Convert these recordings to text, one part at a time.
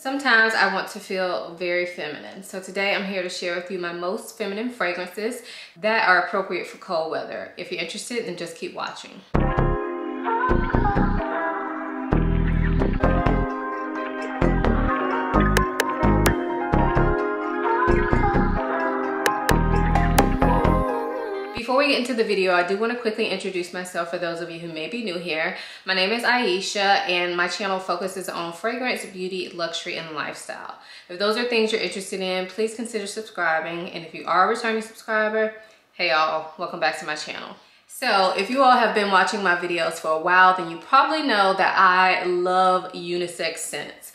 Sometimes I want to feel very feminine. So today I'm here to share with you my most feminine fragrances that are appropriate for cold weather. If you're interested, then just keep watching. We get into the video, I do want to quickly introduce myself for those of you who may be new here. My name is Ayesha and my channel focuses on fragrance, beauty, luxury, and lifestyle. If those are things you're interested in, please consider subscribing. And if you are a returning subscriber, hey y'all, welcome back to my channel. So if you all have been watching my videos for a while, then you probably know that I love unisex scents.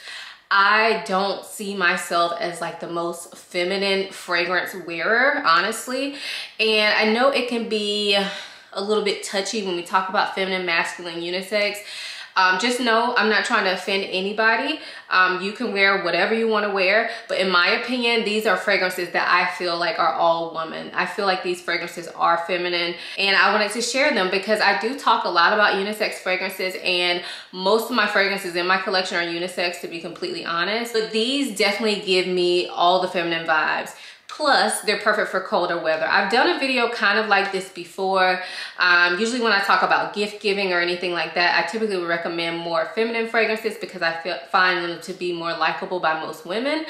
I don't see myself as like the most feminine fragrance wearer, honestly. And I know it can be a little bit touchy when we talk about feminine, masculine, unisex. Um, just know I'm not trying to offend anybody. Um, you can wear whatever you want to wear, but in my opinion, these are fragrances that I feel like are all woman. I feel like these fragrances are feminine and I wanted to share them because I do talk a lot about unisex fragrances and most of my fragrances in my collection are unisex to be completely honest, but these definitely give me all the feminine vibes. Plus, they're perfect for colder weather. I've done a video kind of like this before. Um, usually when I talk about gift giving or anything like that, I typically would recommend more feminine fragrances because I feel, find them to be more likable by most women.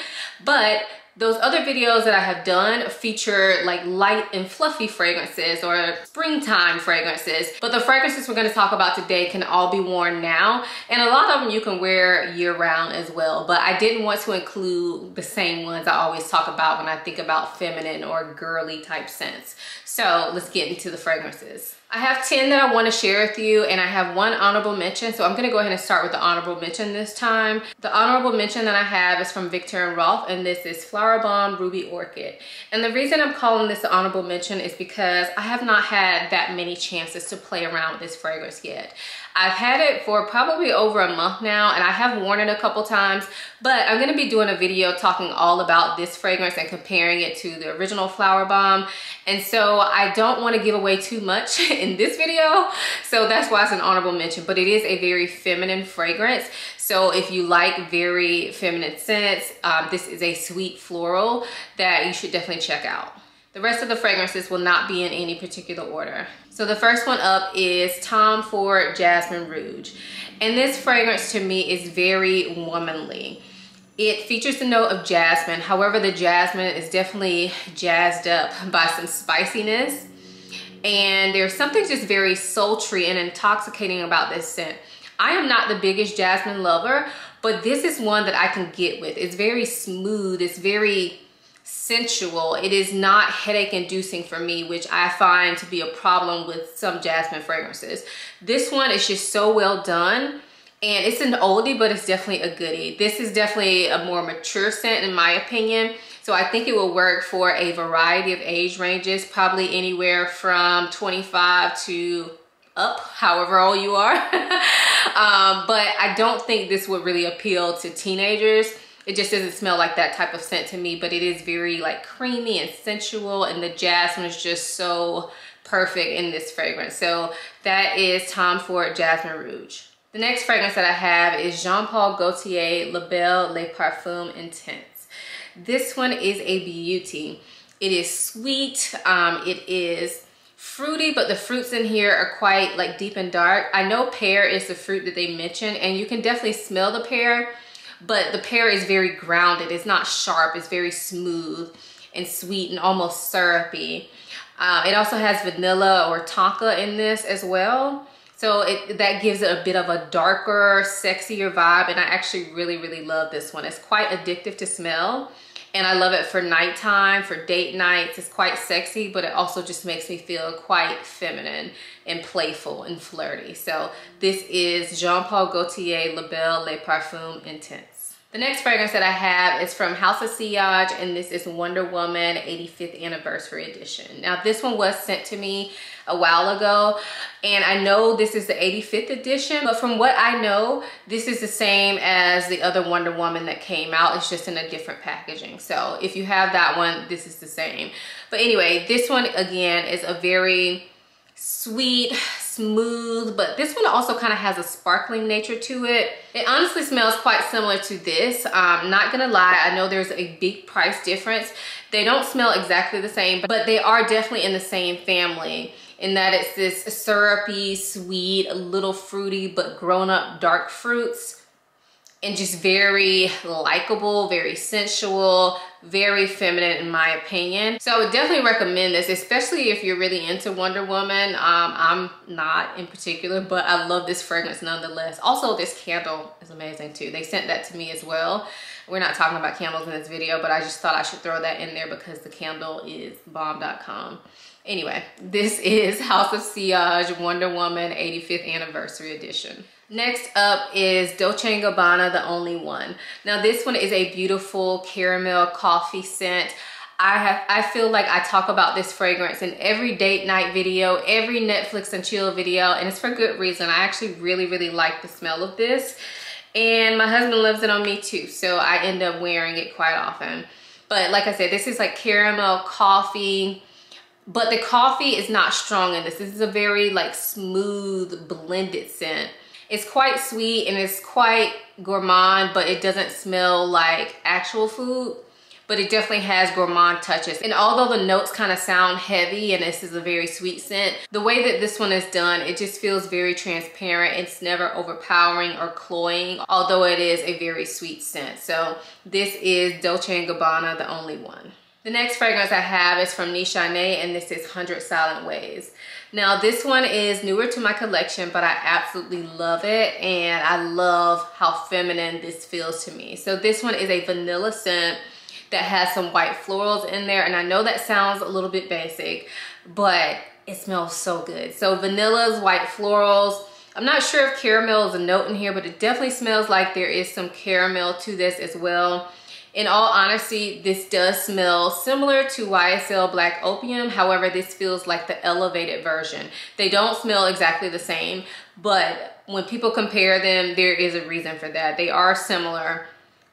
But those other videos that I have done feature like light and fluffy fragrances or springtime fragrances. But the fragrances we're gonna talk about today can all be worn now. And a lot of them you can wear year round as well. But I didn't want to include the same ones I always talk about when I think about feminine or girly type scents. So let's get into the fragrances. I have 10 that I want to share with you and I have one honorable mention. So I'm going to go ahead and start with the honorable mention this time. The honorable mention that I have is from Viktor and Rolf and this is Flowerbomb Ruby Orchid. And the reason I'm calling this an honorable mention is because I have not had that many chances to play around with this fragrance yet. I've had it for probably over a month now and I have worn it a couple times, but I'm gonna be doing a video talking all about this fragrance and comparing it to the original Flowerbomb. And so I don't wanna give away too much in this video. So that's why it's an honorable mention, but it is a very feminine fragrance. So if you like very feminine scents, um, this is a sweet floral that you should definitely check out. The rest of the fragrances will not be in any particular order. So the first one up is Tom Ford Jasmin Rouge. And this fragrance to me is very womanly. It features the note of jasmine. However, the jasmine is definitely jazzed up by some spiciness. And there's something just very sultry and intoxicating about this scent. I am not the biggest jasmine lover, but this is one that I can get with. It's very smooth. It's very sensual. It is not headache inducing for me, which I find to be a problem with some jasmine fragrances. This one is just so well done and it's an oldie, but it's definitely a goodie. This is definitely a more mature scent in my opinion. So I think it will work for a variety of age ranges, probably anywhere from 25 to up, however old you are. um, but I don't think this would really appeal to teenagers it just doesn't smell like that type of scent to me, but it is very like creamy and sensual and the jasmine is just so perfect in this fragrance. So that is Tom Ford Jasmin Rouge. The next fragrance that I have is Jean Paul Gaultier La Belle Le Parfum Intense. This one is a beauty. It is sweet, um, it is fruity, but the fruits in here are quite like deep and dark. I know pear is the fruit that they mentioned and you can definitely smell the pear, but the pear is very grounded. It's not sharp. It's very smooth and sweet and almost syrupy. Uh, it also has vanilla or tonka in this as well. So it, that gives it a bit of a darker, sexier vibe. And I actually really, really love this one. It's quite addictive to smell. And I love it for nighttime, for date nights. It's quite sexy, but it also just makes me feel quite feminine and playful and flirty. So this is Jean Paul Gaultier Belle Le Parfum Intense. The next fragrance that I have is from House of Sillage and this is Wonder Woman 85th Anniversary Edition. Now this one was sent to me a while ago and I know this is the 85th edition but from what I know this is the same as the other Wonder Woman that came out. It's just in a different packaging. So if you have that one this is the same. But anyway this one again is a very sweet smooth, but this one also kind of has a sparkling nature to it. It honestly smells quite similar to this. I'm not gonna lie, I know there's a big price difference. They don't smell exactly the same, but they are definitely in the same family in that it's this syrupy, sweet, a little fruity, but grown up dark fruits and just very likable, very sensual, very feminine in my opinion. So I would definitely recommend this, especially if you're really into Wonder Woman. Um, I'm not in particular, but I love this fragrance nonetheless. Also, this candle is amazing too. They sent that to me as well. We're not talking about candles in this video, but I just thought I should throw that in there because the candle is bomb.com. Anyway, this is House of Sillage Wonder Woman 85th Anniversary Edition. Next up is Dolce & Gabbana, The Only One. Now this one is a beautiful caramel coffee scent. I have I feel like I talk about this fragrance in every date night video, every Netflix and chill video, and it's for good reason. I actually really, really like the smell of this. And my husband loves it on me too, so I end up wearing it quite often. But like I said, this is like caramel coffee, but the coffee is not strong in this. This is a very like smooth blended scent. It's quite sweet and it's quite gourmand, but it doesn't smell like actual food but it definitely has gourmand touches. And although the notes kind of sound heavy and this is a very sweet scent, the way that this one is done, it just feels very transparent. It's never overpowering or cloying, although it is a very sweet scent. So this is Dolce & Gabbana, the only one. The next fragrance I have is from Nishane and this is 100 Silent Ways. Now this one is newer to my collection, but I absolutely love it and I love how feminine this feels to me. So this one is a vanilla scent that has some white florals in there and I know that sounds a little bit basic, but it smells so good. So vanillas, white florals, I'm not sure if caramel is a note in here, but it definitely smells like there is some caramel to this as well. In all honesty, this does smell similar to YSL Black Opium. However, this feels like the elevated version. They don't smell exactly the same, but when people compare them, there is a reason for that. They are similar,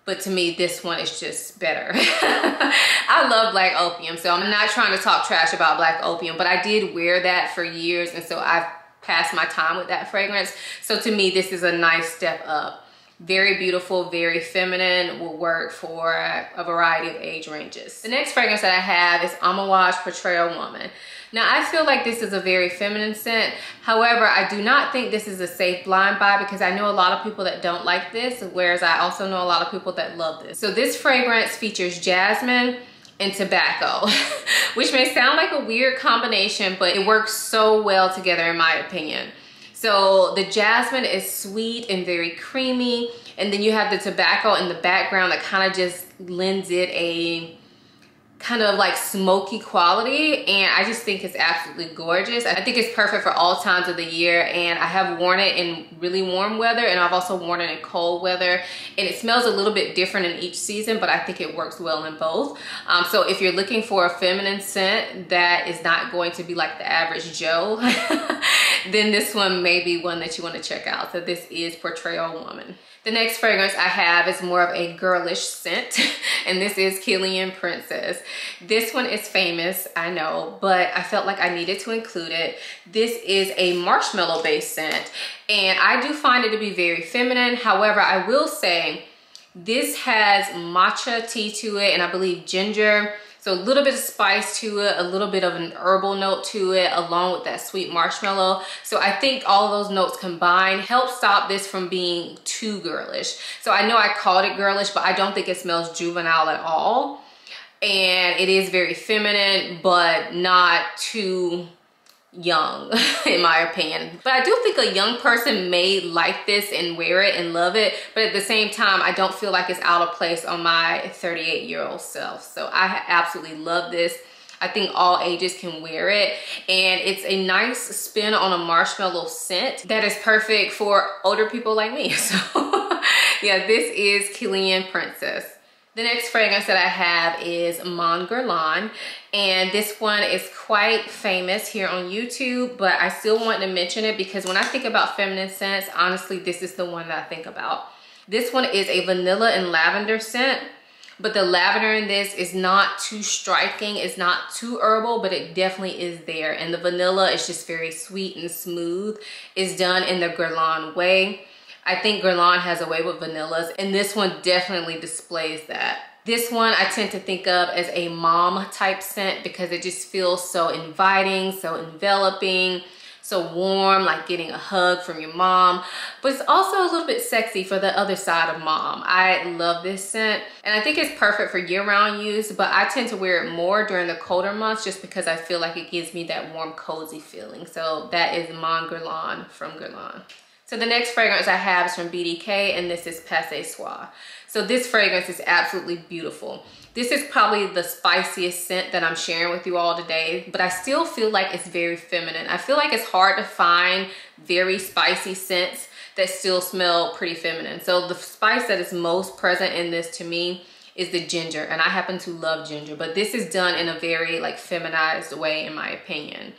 but to me, this one is just better. I love Black Opium, so I'm not trying to talk trash about Black Opium, but I did wear that for years, and so I've passed my time with that fragrance. So to me, this is a nice step up very beautiful, very feminine, will work for a variety of age ranges. The next fragrance that I have is Amouage Portrayal Woman. Now I feel like this is a very feminine scent. However, I do not think this is a safe blind buy because I know a lot of people that don't like this, whereas I also know a lot of people that love this. So this fragrance features jasmine, and tobacco, which may sound like a weird combination, but it works so well together in my opinion. So the jasmine is sweet and very creamy. And then you have the tobacco in the background that kind of just lends it a kind of like smoky quality and I just think it's absolutely gorgeous. I think it's perfect for all times of the year and I have worn it in really warm weather and I've also worn it in cold weather and it smells a little bit different in each season but I think it works well in both. Um, so if you're looking for a feminine scent that is not going to be like the average Joe then this one may be one that you want to check out. So this is Portrayal Woman. The next fragrance I have is more of a girlish scent, and this is Kilian Princess. This one is famous, I know, but I felt like I needed to include it. This is a marshmallow based scent, and I do find it to be very feminine. However, I will say this has matcha tea to it, and I believe ginger, so a little bit of spice to it, a little bit of an herbal note to it, along with that sweet marshmallow. So I think all those notes combined help stop this from being too girlish. So I know I called it girlish, but I don't think it smells juvenile at all. And it is very feminine, but not too young in my opinion but i do think a young person may like this and wear it and love it but at the same time i don't feel like it's out of place on my 38 year old self so i absolutely love this I think all ages can wear it and it's a nice spin on a marshmallow scent that is perfect for older people like me. So yeah, this is Kilian Princess. The next fragrance that I have is Mon Guerlain and this one is quite famous here on YouTube but I still want to mention it because when I think about feminine scents honestly this is the one that I think about. This one is a vanilla and lavender scent but the lavender in this is not too striking. It's not too herbal, but it definitely is there. And the vanilla is just very sweet and smooth. It's done in the Guerlain way. I think Guerlain has a way with vanillas, and this one definitely displays that. This one I tend to think of as a mom type scent because it just feels so inviting, so enveloping, so warm, like getting a hug from your mom. But it's also a little bit sexy for the other side of mom. I love this scent and I think it's perfect for year-round use, but I tend to wear it more during the colder months just because I feel like it gives me that warm, cozy feeling. So that is Mon Guerlain from Guerlain. So the next fragrance I have is from BDK and this is Pas Ce Soir. So this fragrance is absolutely beautiful. This is probably the spiciest scent that I'm sharing with you all today, but I still feel like it's very feminine. I feel like it's hard to find very spicy scents that still smell pretty feminine. So the spice that is most present in this to me is the ginger and I happen to love ginger but this is done in a very like feminized way in my opinion.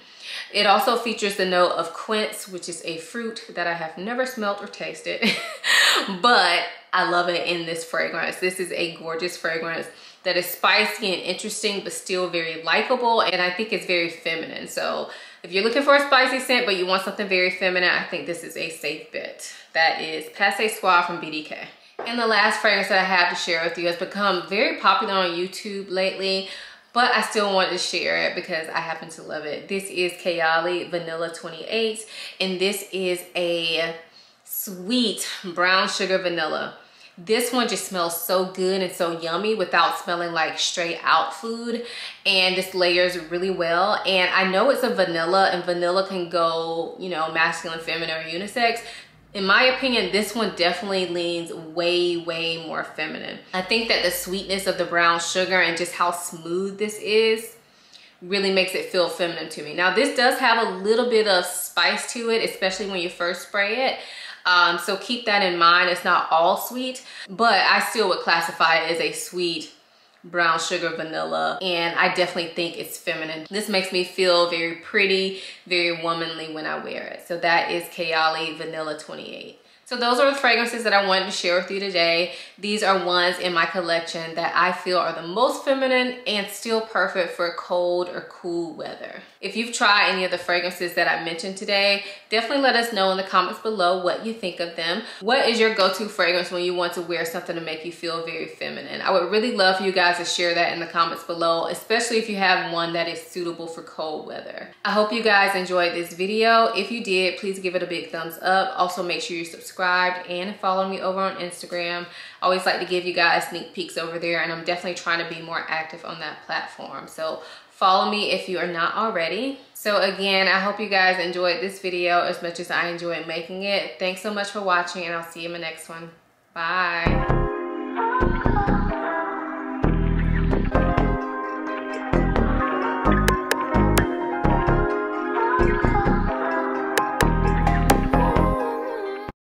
It also features the note of quince, which is a fruit that I have never smelt or tasted, but I love it in this fragrance. This is a gorgeous fragrance that is spicy and interesting, but still very likable. And I think it's very feminine. So if you're looking for a spicy scent, but you want something very feminine, I think this is a safe bet. That is Pas Ce Soir from BDK. And the last fragrance that I have to share with you has become very popular on YouTube lately but I still wanted to share it because I happen to love it. This is Kayali Vanilla 28 and this is a sweet brown sugar vanilla. This one just smells so good and so yummy without smelling like straight out food and this layers really well and I know it's a vanilla and vanilla can go you know masculine feminine or unisex in my opinion, this one definitely leans way, way more feminine. I think that the sweetness of the brown sugar and just how smooth this is really makes it feel feminine to me. Now this does have a little bit of spice to it, especially when you first spray it. Um, so keep that in mind. It's not all sweet, but I still would classify it as a sweet brown sugar vanilla and I definitely think it's feminine. This makes me feel very pretty, very womanly when I wear it. So that is Kayali Vanilla 28. So those are the fragrances that I wanted to share with you today. These are ones in my collection that I feel are the most feminine and still perfect for cold or cool weather. If you've tried any of the fragrances that I mentioned today, definitely let us know in the comments below what you think of them. What is your go-to fragrance when you want to wear something to make you feel very feminine? I would really love for you guys to share that in the comments below, especially if you have one that is suitable for cold weather. I hope you guys enjoyed this video. If you did, please give it a big thumbs up. Also make sure you subscribe and follow me over on Instagram. I always like to give you guys sneak peeks over there and I'm definitely trying to be more active on that platform. So Follow me if you are not already. So again, I hope you guys enjoyed this video as much as I enjoyed making it. Thanks so much for watching and I'll see you in my next one. Bye.